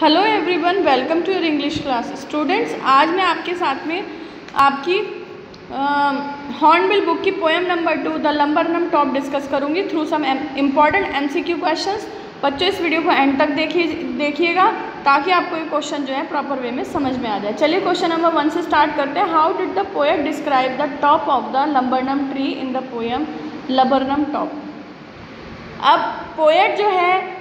Hello everyone welcome to your English class students आज मैं आपके साथ में आपकी हॉर्नबिल बुक की poem number two the laburnum top discuss करूँगी through some important MCQ questions बच्चों, इस वीडियो को एंड तक देखिए, देखिएगा, ताकि आपको ये क्वेश्चन जो है प्रॉपर वे में समझ में आ जाए। चलिए क्वेश्चन नंबर वन से स्टार्ट करते हैं. How did the poet describe the top of the laburnum tree in the poem laburnum top अब पोएट जो है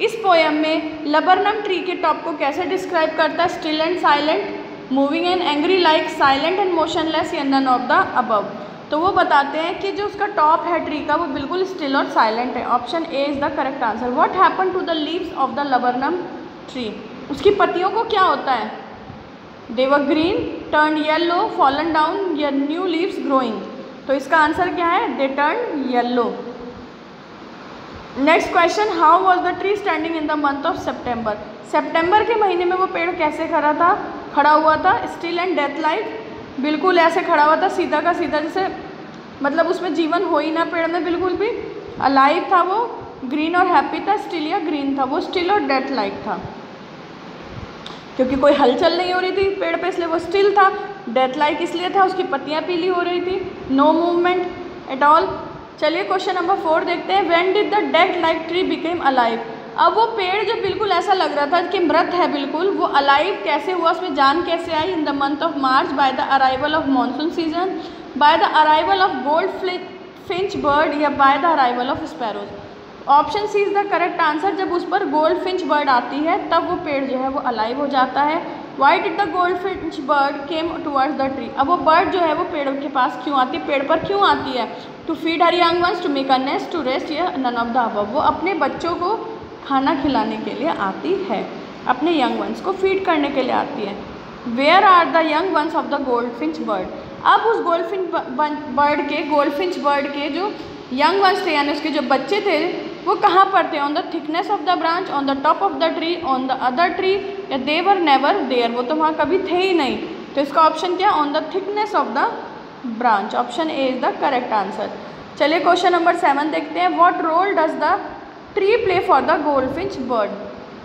इस पोएम में लबरनम ट्री के टॉप को कैसे डिस्क्राइब करता है? Still and silent moving and angry like silent and motionless या नन ऑफ़ द अबव तो वो बताते हैं कि जो उसका टॉप है ट्री का, वो बिल्कुल स्टिल और साइलेंट है। Option A is the correct answer what happen to the leaves of the laburnum tree उसकी पत्तियों को क्या होता है? They were green turn yellow fallen down या न्यू लीव्स ग्रोइंग तो इसका आंसर क्या है? They turn yellow next question how was the tree standing in the month of September September के महीने में वो पेड़ कैसे खड़ा था? खड़ा हुआ था स्टिल एंड डेथ लाइक बिल्कुल ऐसे खड़ा हुआ था, सीधा का सीधा जैसे मतलब उसमें जीवन हो ही ना पेड़ में बिल्कुल भी। अलाइव था वो ग्रीन और हैप्पी था स्टिल या ग्रीन था वो स्टिल और डेथ लाइक था। क्योंकि कोई हलचल नहीं हो रही थी पेड़ पे, इसलिए वो स्टिल था। डेथ लाइक इसलिए था, उसकी पत्तियाँ पीली हो रही थी। नो मूवमेंट एट ऑल चलिए क्वेश्चन नंबर फोर देखते हैं. When did the dead like tree became alive अब वो पेड़ जो बिल्कुल ऐसा लग रहा था कि मृत है बिल्कुल, वो अलाइव कैसे हुआ, उसमें जान कैसे आई? In the month of March by the arrival of monsoon season by the arrival of gold finch bird या by the arrival of sparrows option C is the correct answer जब उस पर गोल्ड फिंच बर्ड आती है, तब वो पेड़ जो है वो अलाइव हो जाता है. Why did the gold finch bird came towards the tree अब वो बर्ड जो है वो पेड़ के पास क्यों आती है? पेड़ पर क्यों आती है? To feed her young ones to make a nest to rest या नन ऑफ़ द अबव वो अपने बच्चों को खाना खिलाने के लिए आती है। अपने यंग वंस को फ़ीड करने के लिए आती है। Where are the young ones of the gold finch bird अब उस गोल्ड फिंच बर्ड के गोल्ड फिंच बर्ड के जो यंग वंस थे, यानी उसके जो बच्चे थे, वो कहाँ पर थे? On the thickness of the branch on the top of the tree on the other tree या देवर नेवर देयर वो तो वहाँ कभी थे ही नहीं। तो इसका ऑप्शन क्या? On the thickness of the branch option A is the correct answer चलिए क्वेश्चन नंबर सेवन देखते हैं. What role does the tree play for the gold finch bird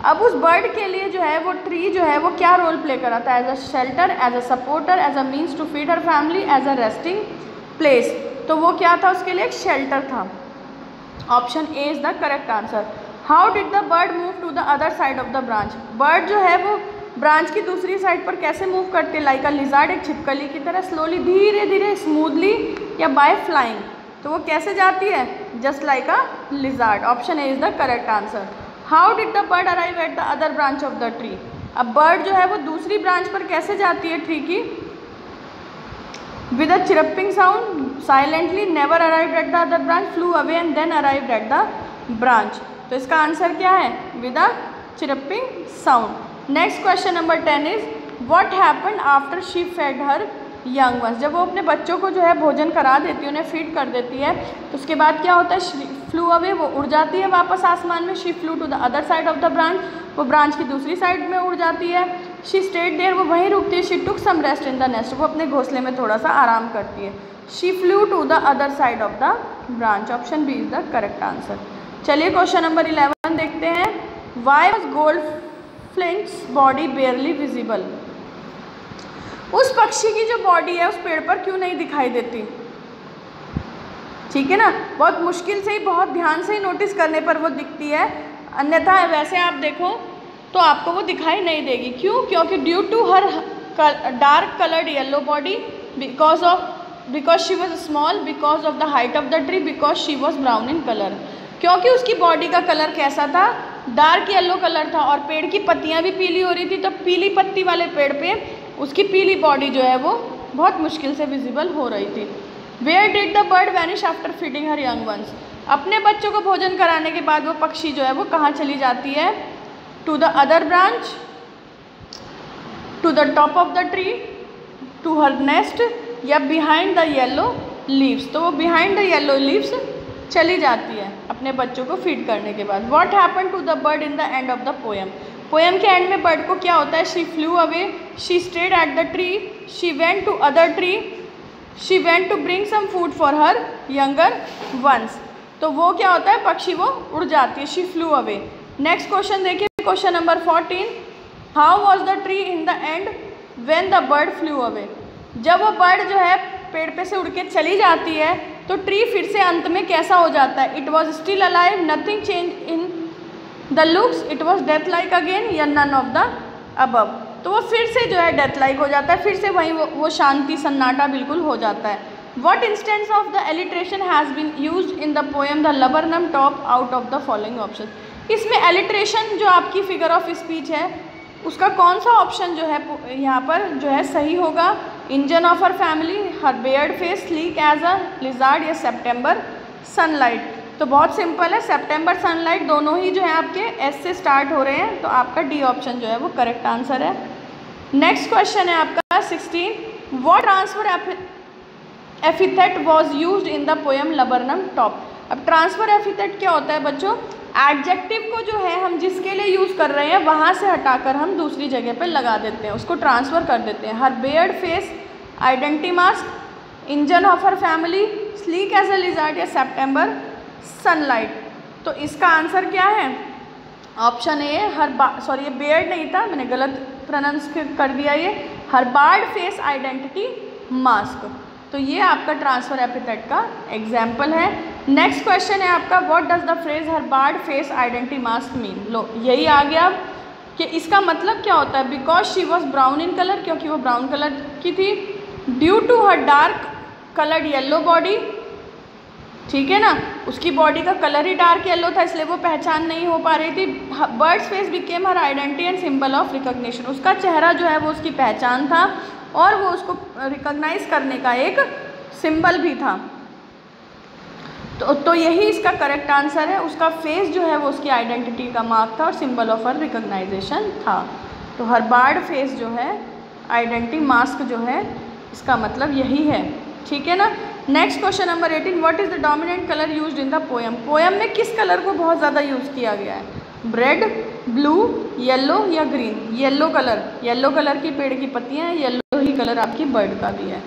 अब उस बर्ड के लिए जो है, वो ट्री जो है, वो क्या रोल प्ले कराता है? As a shelter as a supporter as a means to feed her family as a resting place तो वो क्या था उसके लिए? एक शेल्टर था. Option A is the correct answer how did the bird move to the other side of the branch bird जो है, वो ब्रांच की दूसरी साइड पर कैसे मूव करते? हैं लाइक अ लिजार्ड एक छिपकली की तरह स्लोली धीरे धीरे स्मूथली या बाय फ्लाइंग तो वो कैसे जाती है? Just like a lizard option A is the correct answer how did the bird arrive at the other branch of the tree अब बर्ड जो है वो दूसरी ब्रांच पर कैसे जाती है ट्री की? With a chirping sound silently never arrive at the other branch flew away and then arrive at the branch तो इसका आंसर क्या है? With a chirping sound next question number ten is what happen after she fed her young ones जब वो अपने बच्चों को जो है भोजन करा देती है, उन्हें फ़ीड कर देती है तो उसके बाद क्या होता है? फ्लू अवे वो उड़ जाती है वापस आसमान में। She flew to the other side of the branch वो ब्रांच की दूसरी साइड में उड़ जाती है। शी स्टेट देयर वो वहीं रुकती है। She took some rest in the nest वो अपने घोंसले में थोड़ा सा आराम करती है। She flew to the other side of the branch option B is the correct answer चलिए क्वेश्चन नंबर इलेवन देखते हैं। Why was gold flints body barely visible उस पक्षी की जो बॉडी है, उस पेड़ पर क्यों नहीं दिखाई देती? ठीक है ना? बहुत मुश्किल से ही, बहुत ध्यान से ही नोटिस करने पर वो दिखती है। अन्यथा वैसे आप देखो तो आपको वो दिखाई नहीं देगी। क्यों? क्योंकि due to her dark coloured yellow body because of because she was small because of the height of the tree because she was brown in colour क्योंकि उसकी बॉडी का कलर कैसा था? डार्क येलो कलर था और पेड़ की पत्तियाँ भी पीली हो रही थी तो पीली पत्ती वाले पेड़ पे उसकी पीली बॉडी जो है वो बहुत मुश्किल से विजिबल हो रही थी। Where did the bird vanish after feeding her young ones अपने बच्चों को भोजन कराने के बाद वो पक्षी जो है वो कहाँ चली जाती है? To the other branch to the top of the tree to her nest या बिहाइंड द येलो लीव्स तो वो बिहाइंड द येलो लीव्स चली जाती है अपने बच्चों को फ़ीड करने के बाद। What happen to the bird in the end of the poem poem के एंड में बर्ड को क्या होता है? She flew away she stayed at the tree she went to other tree she went to bring some food for her younger ones तो वो क्या होता है? पक्षी वो उड़ जाती है she flew away next question देखिए question number fourteen how was the tree in the end when the bird flew away जब वो बर्ड जो है पेड़ पे से उड़ के चली जाती है तो ट्री फिर से अंत में कैसा हो जाता है? It was still alive nothing change in the looks it was death like again या नन ऑफ़ द अबव तो वो फिर से जो है डेथ लाइक हो जाता है फिर से वहीं वो, वो शांति सन्नाटा बिल्कुल हो जाता है। What instance of the alliteration has been use in the poem the laburnum top out of the following option इसमें एलिट्रेशन जो आपकी फिगर ऑफ़ स्पीच है उसका कौन सा ऑप्शन जो है यहाँ पर जो है सही होगा? Engine of her family her bared face leak as a lizard या सेप्टेम्बर सनलाइट तो बहुत सिंपल है सेप्टेम्बर सनलाइट दोनों ही जो है आपके एस से स्टार्ट हो रहे हैं तो आपका डी ऑप्शन जो है वो करेक्ट आंसर है। नेक्स्ट क्वेश्चन है आपका sixteen what transfer epithet was use in the poem laburnum top अब ट्रांसफ़र एफिथेट क्या होता है बच्चों? एडजेक्टिव को जो है हम जिसके लिए यूज़ कर रहे हैं, वहाँ से हटाकर हम दूसरी जगह पर लगा देते हैं, उसको ट्रांसफ़र कर देते हैं। Her bared face identity mask engine of her family sleek as a lizard या सेप्टेम्बर सनलाइट तो इसका आंसर क्या है? ऑप्शन ए हर सॉरी ये बेयर्ड नहीं था, मैंने गलत प्रोनाउंस कर दिया ये। Her bared face identity mask तो ये आपका ट्रांसफ़र एपिथेट का एग्ज़ाम्पल है। नेक्स्ट क्वेश्चन है आपका what does the phrase her bared face identity mask mean लो, यही आ गया अब कि इसका मतलब क्या होता है? Because she was brown in colour क्योंकि वो ब्राउन कलर की थी। Due to her dark coloured yellow body ठीक है ना? उसकी बॉडी का कलर ही डार्क येलो था, इसलिए वो पहचान नहीं हो पा रही थी। Bird's face became her identity and symbol of recognition उसका चेहरा जो है, वो उसकी पहचान था और वो उसको रिकॉग्नाइज करने का एक सिंबल भी था। तो तो यही इसका करेक्ट आंसर है। उसका फेस जो है वो उसकी आइडेंटिटी का मार्क था और सिंबल ऑफ़ हर रिकॉग्नाइजेशन था। तो हर बार्ड फेस जो है आइडेंटिटी मास्क जो है, इसका मतलब यही है। ठीक है ना? Next question number eighteen what is the dominant colour used in the poem poem में किस कलर को बहुत ज़्यादा यूज़ किया गया है? ब्रेड ब्लू येलो या green yellow colour yellow colour की पेड़ की पत्तियाँ हैं ही कलर आपकी बर्ड का भी है।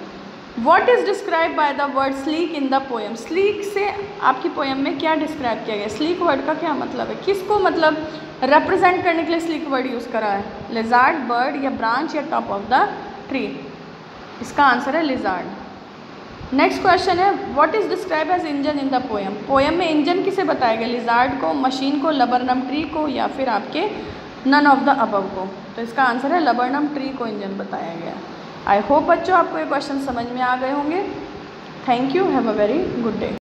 What is describe by the word sleek in the poem sleek से आपकी पोएम में क्या डिस्क्राइब किया गया? स्लीक वर्ड का क्या मतलब है? किसको मतलब रिप्रेजेंट करने के लिए स्लीक वर्ड यूज़ करा है? लिजार्ड बर्ड या ब्रांच या टॉप ऑफ़ द ट्री इसका आंसर है लिजार्ड नेक्स्ट क्वेश्चन है what is describe as engine in the poem poem में इंजन किसे बताया गया? लिजार्ड को मशीन को लबरनम ट्री को या फिर आपके नन ऑफ़ द अबव को? तो इसका आंसर है लबरनम ट्री को इंजन बताया गया। आई होप बच्चों, आपको ये क्वेश्चन समझ में आ गए होंगे। Thank you have a very good day